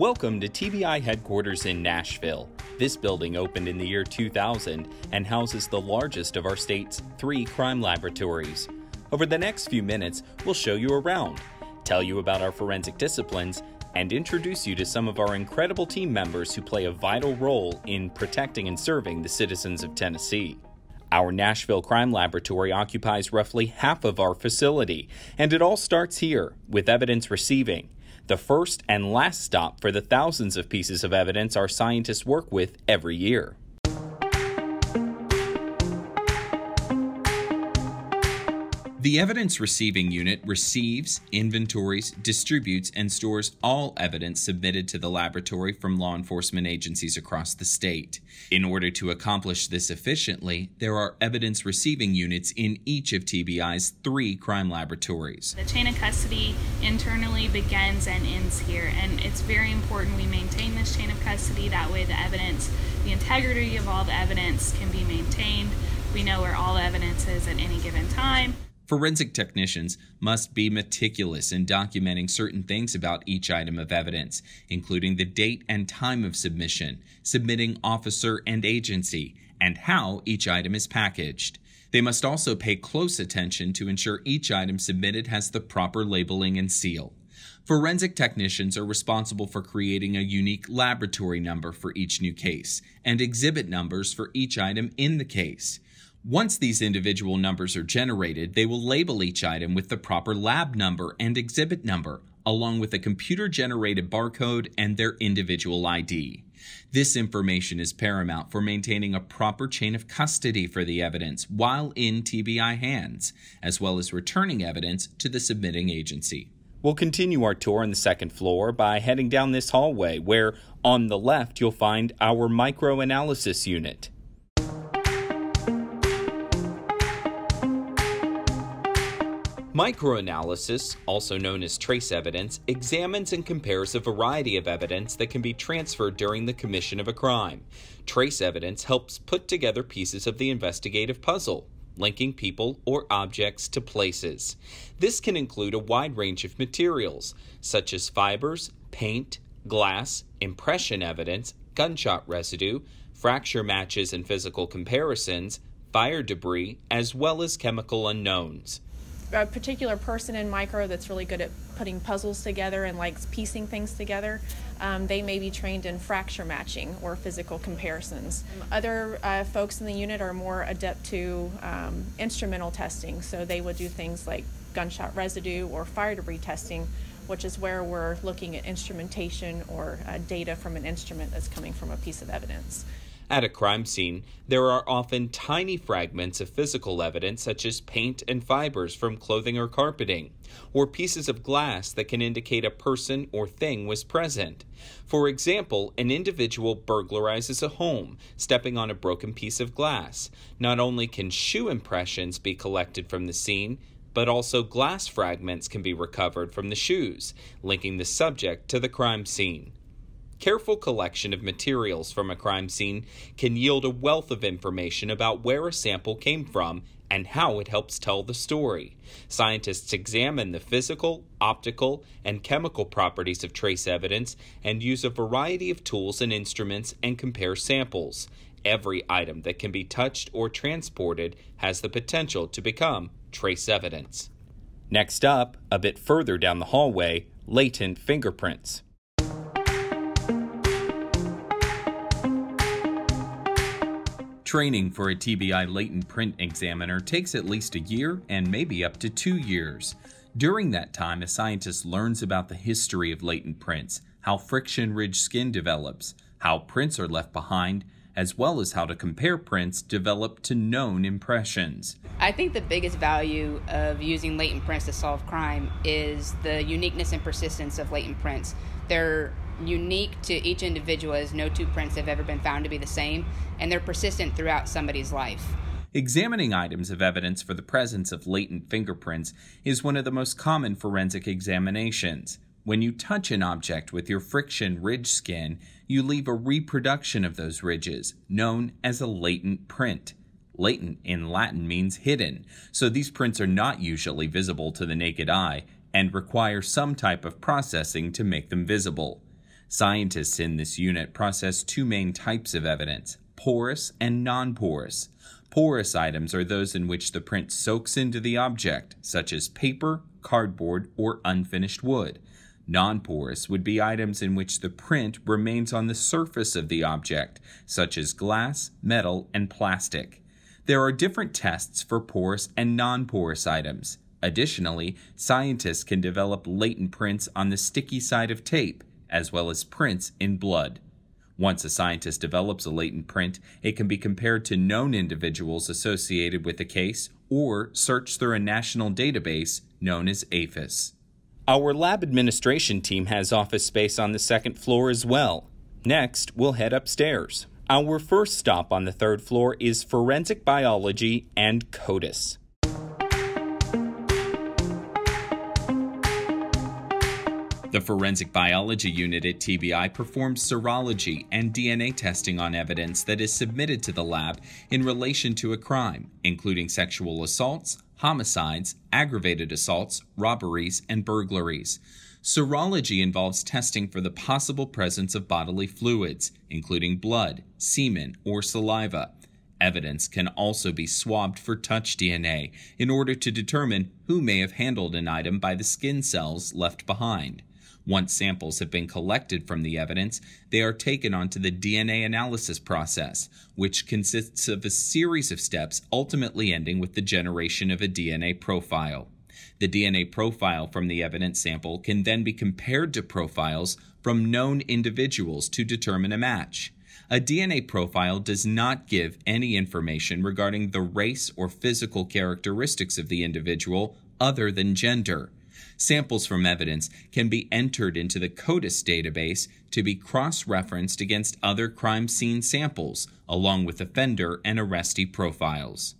Welcome to TBI headquarters in Nashville. This building opened in the year 2000 and houses the largest of our state's three crime laboratories. Over the next few minutes, we'll show you around, tell you about our forensic disciplines, and introduce you to some of our incredible team members who play a vital role in protecting and serving the citizens of Tennessee. Our Nashville Crime Laboratory occupies roughly half of our facility, and it all starts here with evidence receiving, the first and last stop for the thousands of pieces of evidence our scientists work with every year. The Evidence Receiving Unit receives, inventories, distributes, and stores all evidence submitted to the laboratory from law enforcement agencies across the state. In order to accomplish this efficiently, there are evidence receiving units in each of TBI's three crime laboratories. The chain of custody internally begins and ends here, and it's very important we maintain this chain of custody. That way, the evidence, the integrity of all the evidence can be maintained. We know where all the evidence is at any given time. Forensic technicians must be meticulous in documenting certain things about each item of evidence, including the date and time of submission, submitting officer and agency, and how each item is packaged. They must also pay close attention to ensure each item submitted has the proper labeling and seal. Forensic technicians are responsible for creating a unique laboratory number for each new case and exhibit numbers for each item in the case. Once these individual numbers are generated, they will label each item with the proper lab number and exhibit number, along with a computer generated barcode and their individual ID. This information is paramount for maintaining a proper chain of custody for the evidence while in TBI hands, as well as returning evidence to the submitting agency. We'll continue our tour on the second floor by heading down this hallway, where on the left you'll find our microanalysis unit. Microanalysis, also known as trace evidence, examines and compares a variety of evidence that can be transferred during the commission of a crime. Trace evidence helps put together pieces of the investigative puzzle, linking people or objects to places. This can include a wide range of materials, such as fibers, paint, glass, impression evidence, gunshot residue, fracture matches and physical comparisons, fire debris, as well as chemical unknowns a particular person in micro that's really good at putting puzzles together and likes piecing things together, um, they may be trained in fracture matching or physical comparisons. Other uh, folks in the unit are more adept to um, instrumental testing, so they would do things like gunshot residue or fire debris testing, which is where we're looking at instrumentation or uh, data from an instrument that's coming from a piece of evidence. At a crime scene, there are often tiny fragments of physical evidence such as paint and fibers from clothing or carpeting, or pieces of glass that can indicate a person or thing was present. For example, an individual burglarizes a home, stepping on a broken piece of glass. Not only can shoe impressions be collected from the scene, but also glass fragments can be recovered from the shoes, linking the subject to the crime scene. Careful collection of materials from a crime scene can yield a wealth of information about where a sample came from and how it helps tell the story. Scientists examine the physical, optical, and chemical properties of trace evidence and use a variety of tools and instruments and compare samples. Every item that can be touched or transported has the potential to become trace evidence. Next up, a bit further down the hallway, latent fingerprints. Training for a TBI latent print examiner takes at least a year and maybe up to two years. During that time, a scientist learns about the history of latent prints, how friction ridge skin develops, how prints are left behind, as well as how to compare prints developed to known impressions. I think the biggest value of using latent prints to solve crime is the uniqueness and persistence of latent prints. They're unique to each individual as no two prints have ever been found to be the same, and they're persistent throughout somebody's life. Examining items of evidence for the presence of latent fingerprints is one of the most common forensic examinations. When you touch an object with your friction ridge skin, you leave a reproduction of those ridges, known as a latent print. Latent in Latin means hidden, so these prints are not usually visible to the naked eye and require some type of processing to make them visible. Scientists in this unit process two main types of evidence porous and non porous. Porous items are those in which the print soaks into the object, such as paper, cardboard, or unfinished wood. Non porous would be items in which the print remains on the surface of the object, such as glass, metal, and plastic. There are different tests for porous and non porous items. Additionally, scientists can develop latent prints on the sticky side of tape, as well as prints in blood. Once a scientist develops a latent print, it can be compared to known individuals associated with the case or searched through a national database known as AFIS. Our lab administration team has office space on the second floor as well. Next, we'll head upstairs. Our first stop on the third floor is forensic biology and CODIS. The Forensic Biology Unit at TBI performs serology and DNA testing on evidence that is submitted to the lab in relation to a crime, including sexual assaults, homicides, aggravated assaults, robberies, and burglaries. Serology involves testing for the possible presence of bodily fluids, including blood, semen, or saliva. Evidence can also be swabbed for touch DNA in order to determine who may have handled an item by the skin cells left behind. Once samples have been collected from the evidence, they are taken onto the DNA analysis process, which consists of a series of steps ultimately ending with the generation of a DNA profile. The DNA profile from the evidence sample can then be compared to profiles from known individuals to determine a match. A DNA profile does not give any information regarding the race or physical characteristics of the individual other than gender. Samples from evidence can be entered into the CODIS database to be cross referenced against other crime scene samples, along with offender and arrestee profiles.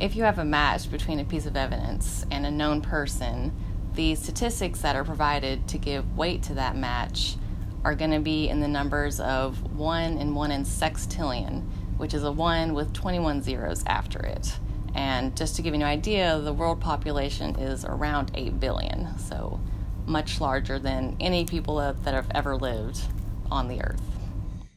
If you have a match between a piece of evidence and a known person, the statistics that are provided to give weight to that match are going to be in the numbers of 1 and 1 in sextillion, which is a 1 with 21 zeros after it. And just to give you an idea, the world population is around 8 billion, so much larger than any people that have ever lived on the earth.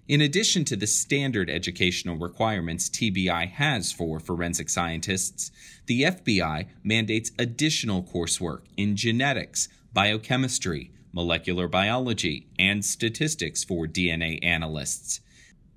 In addition to the standard educational requirements TBI has for forensic scientists, the FBI mandates additional coursework in genetics, biochemistry, molecular biology, and statistics for DNA analysts.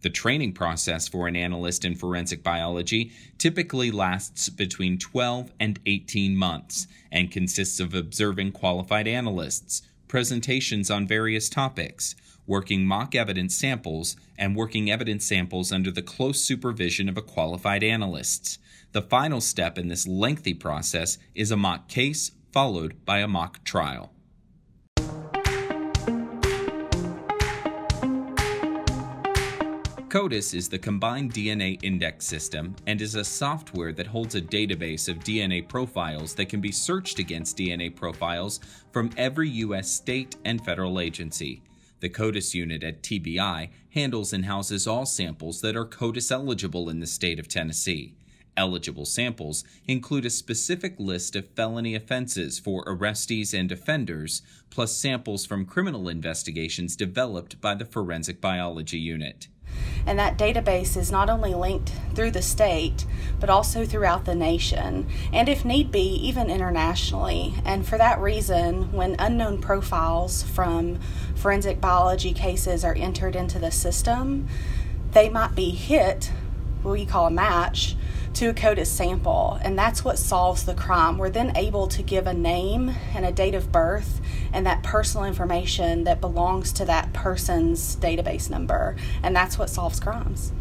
The training process for an analyst in forensic biology typically lasts between 12 and 18 months and consists of observing qualified analysts, presentations on various topics, working mock evidence samples, and working evidence samples under the close supervision of a qualified analyst. The final step in this lengthy process is a mock case followed by a mock trial. CODIS is the Combined DNA Index System and is a software that holds a database of DNA profiles that can be searched against DNA profiles from every U.S. state and federal agency. The CODIS unit at TBI handles and houses all samples that are CODIS eligible in the state of Tennessee. Eligible samples include a specific list of felony offenses for arrestees and offenders, plus samples from criminal investigations developed by the Forensic Biology Unit. And that database is not only linked through the state, but also throughout the nation, and if need be, even internationally. And for that reason, when unknown profiles from forensic biology cases are entered into the system, they might be hit, what we call a match, to a CODIS sample, and that's what solves the crime. We're then able to give a name and a date of birth and that personal information that belongs to that person's database number, and that's what solves crimes.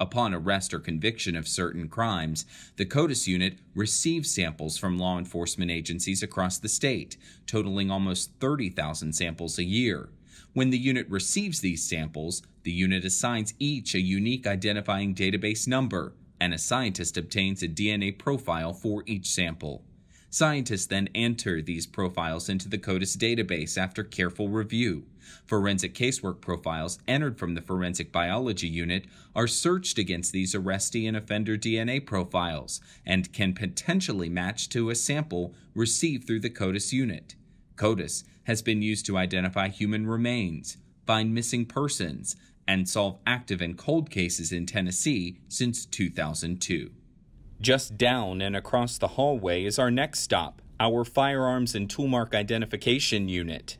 Upon arrest or conviction of certain crimes, the CODIS unit receives samples from law enforcement agencies across the state, totaling almost 30,000 samples a year. When the unit receives these samples, the unit assigns each a unique identifying database number and a scientist obtains a DNA profile for each sample. Scientists then enter these profiles into the CODIS database after careful review. Forensic casework profiles entered from the Forensic Biology Unit are searched against these arrestee and offender DNA profiles and can potentially match to a sample received through the CODIS unit. CODIS has been used to identify human remains, find missing persons, and solve active and cold cases in Tennessee since 2002. Just down and across the hallway is our next stop, our Firearms and Toolmark Identification Unit.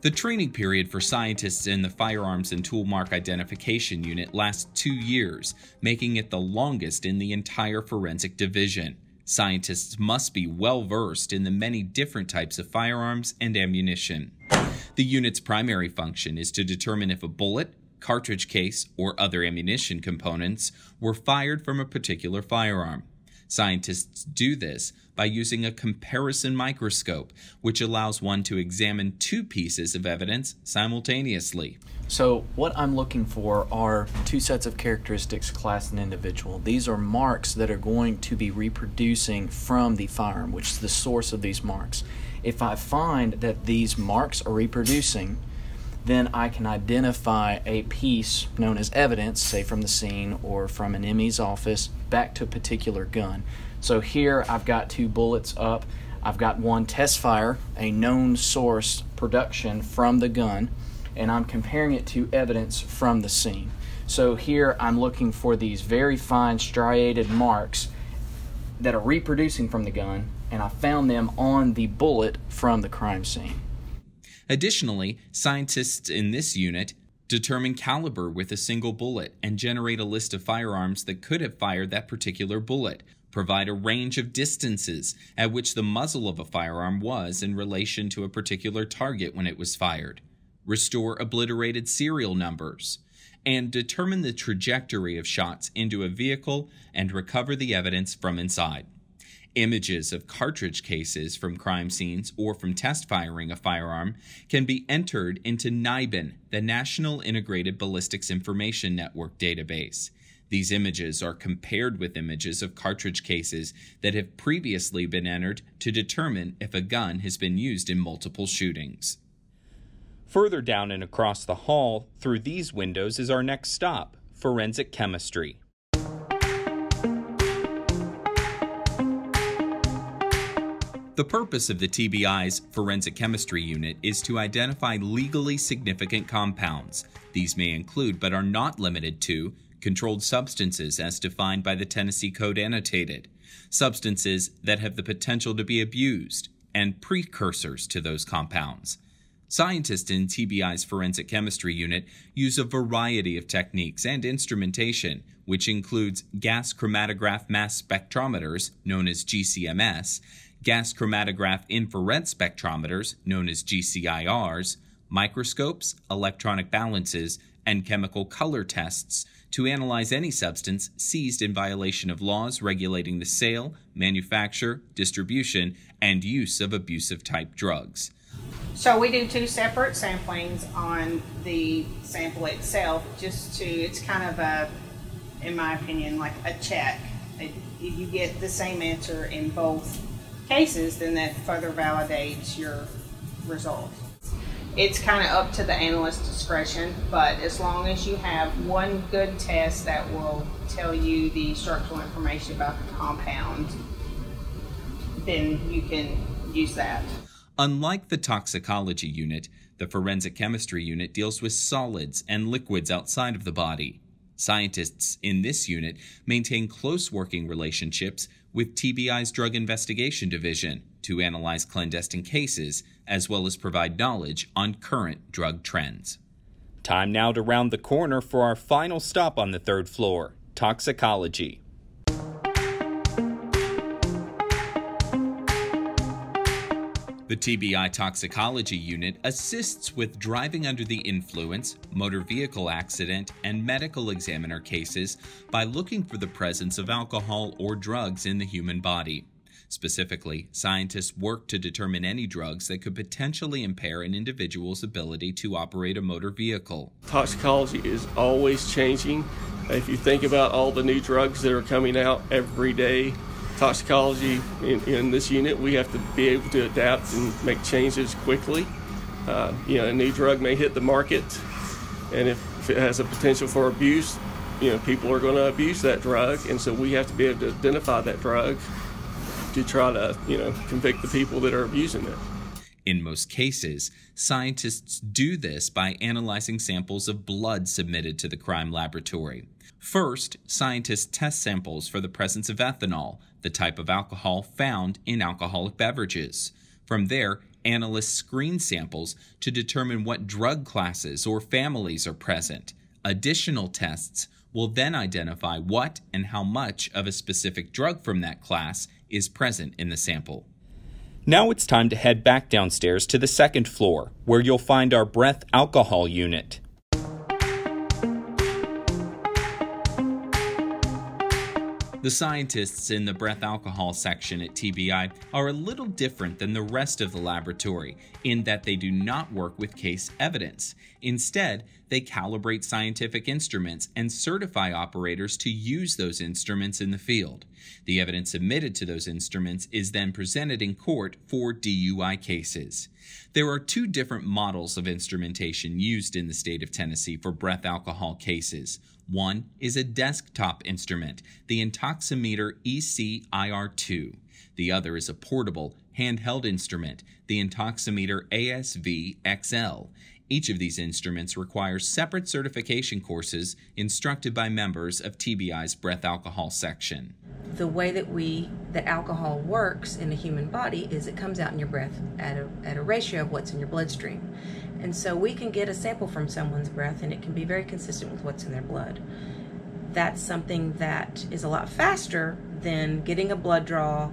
The training period for scientists in the Firearms and Toolmark Identification Unit lasts two years, making it the longest in the entire forensic division. Scientists must be well versed in the many different types of firearms and ammunition. The unit's primary function is to determine if a bullet, cartridge case, or other ammunition components were fired from a particular firearm. Scientists do this by using a comparison microscope, which allows one to examine two pieces of evidence simultaneously. So, what I'm looking for are two sets of characteristics, class and individual. These are marks that are going to be reproducing from the firearm, which is the source of these marks. If I find that these marks are reproducing, then I can identify a piece known as evidence, say from the scene or from an ME's office, back to a particular gun. So here I've got two bullets up. I've got one test fire, a known source production from the gun, and I'm comparing it to evidence from the scene. So here I'm looking for these very fine striated marks that are reproducing from the gun, and I found them on the bullet from the crime scene. Additionally, scientists in this unit determine caliber with a single bullet and generate a list of firearms that could have fired that particular bullet, provide a range of distances at which the muzzle of a firearm was in relation to a particular target when it was fired, restore obliterated serial numbers, and determine the trajectory of shots into a vehicle and recover the evidence from inside. Images of cartridge cases from crime scenes or from test firing a firearm can be entered into NIBIN, the National Integrated Ballistics Information Network database. These images are compared with images of cartridge cases that have previously been entered to determine if a gun has been used in multiple shootings. Further down and across the hall, through these windows, is our next stop forensic chemistry. The purpose of the TBI's Forensic Chemistry Unit is to identify legally significant compounds. These may include, but are not limited to, controlled substances as defined by the Tennessee Code Annotated, substances that have the potential to be abused, and precursors to those compounds. Scientists in TBI's Forensic Chemistry Unit use a variety of techniques and instrumentation, which includes gas chromatograph mass spectrometers, known as GCMS, gas chromatograph infrared spectrometers, known as GCIRs, microscopes, electronic balances, and chemical color tests to analyze any substance seized in violation of laws regulating the sale, manufacture, distribution, and use of abusive type drugs. So we do two separate samplings on the sample itself, just to, it's kind of a, in my opinion, like a check. If you get the same answer in both cases, then that further validates your result. It's kind of up to the analyst's discretion, but as long as you have one good test that will tell you the structural information about the compound, then you can use that. Unlike the toxicology unit, the forensic chemistry unit deals with solids and liquids outside of the body. Scientists in this unit maintain close working relationships with TBI's Drug Investigation Division to analyze clandestine cases as well as provide knowledge on current drug trends. Time now to round the corner for our final stop on the third floor toxicology. The TBI Toxicology Unit assists with driving under the influence, motor vehicle accident, and medical examiner cases by looking for the presence of alcohol or drugs in the human body. Specifically, scientists work to determine any drugs that could potentially impair an individual's ability to operate a motor vehicle. Toxicology is always changing. If you think about all the new drugs that are coming out every day, toxicology in, in, this unit, we have to be able to adapt and make changes quickly. Uh, you know, a new drug may hit the market, and if it has a potential for abuse, you know, people are going to abuse that drug, and so we have to be able to identify that drug to try to, you know, convict the people that are abusing it. In most cases, scientists do this by analyzing samples of blood submitted to the crime laboratory. First, scientists test samples for the presence of ethanol, the type of alcohol found in alcoholic beverages. From there, analysts screen samples to determine what drug classes or families are present. Additional tests will then identify what and how much of a specific drug from that class is present in the sample. Now it's time to head back downstairs to the second floor, where you'll find our breath alcohol unit. The scientists in the breath alcohol section at TBI are a little different than the rest of the laboratory in that they do not work with case evidence. Instead, they calibrate scientific instruments and certify operators to use those instruments in the field. The evidence submitted to those instruments is then presented in court for DUI cases. There are two different models of instrumentation used in the state of Tennessee for breath alcohol cases. One is a desktop instrument, the Intoximeter EC-IR2. The other is a portable, handheld instrument, the Intoximeter ASV-XL. Each of these instruments requires separate certification courses instructed by members of TBI's breath alcohol section. The way that we that alcohol works in the human body is it comes out in your breath at a, at a ratio of what's in your bloodstream. And so we can get a sample from someone's breath and it can be very consistent with what's in their blood. That's something that is a lot faster than getting a blood draw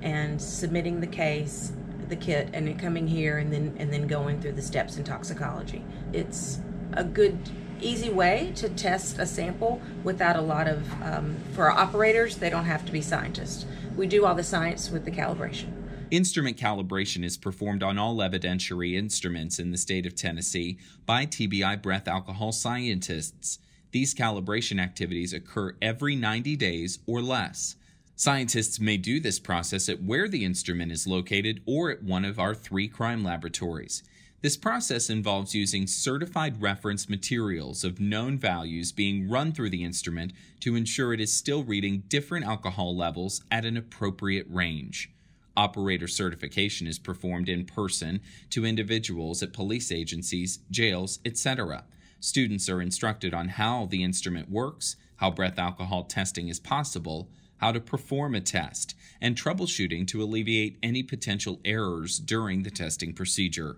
and submitting the case, the kit, and it coming here and then and then going through the steps in toxicology. It's a good easy way to test a sample without a lot of um, for our operators they don't have to be scientists we do all the science with the calibration Instrument calibration is performed on all evidentiary instruments in the state of Tennessee by TBI breath alcohol scientists. These calibration activities occur every 90 days or less. Scientists may do this process at where the instrument is located or at one of our three crime laboratories. This process involves using certified reference materials of known values being run through the instrument to ensure it is still reading different alcohol levels at an appropriate range. Operator certification is performed in person to individuals at police agencies, jails, etc. Students are instructed on how the instrument works, how breath alcohol testing is possible, how to perform a test, and troubleshooting to alleviate any potential errors during the testing procedure.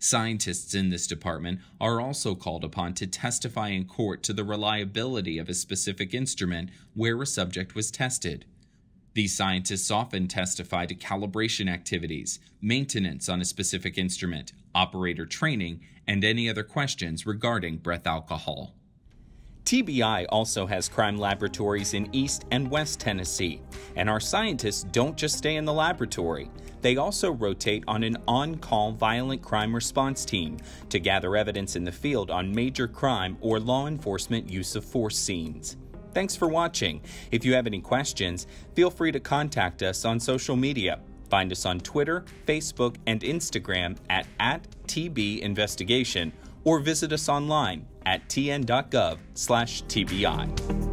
Scientists in this department are also called upon to testify in court to the reliability of a specific instrument where a subject was tested. These scientists often testify to calibration activities, maintenance on a specific instrument, operator training, and any other questions regarding breath alcohol. TBI also has crime laboratories in East and West Tennessee, and our scientists don't just stay in the laboratory. They also rotate on an on call violent crime response team to gather evidence in the field on major crime or law enforcement use of force scenes. Thanks for watching. If you have any questions, feel free to contact us on social media. Find us on Twitter, Facebook, and Instagram at, at TBInvestigation or visit us online at tn.gov slash TBI.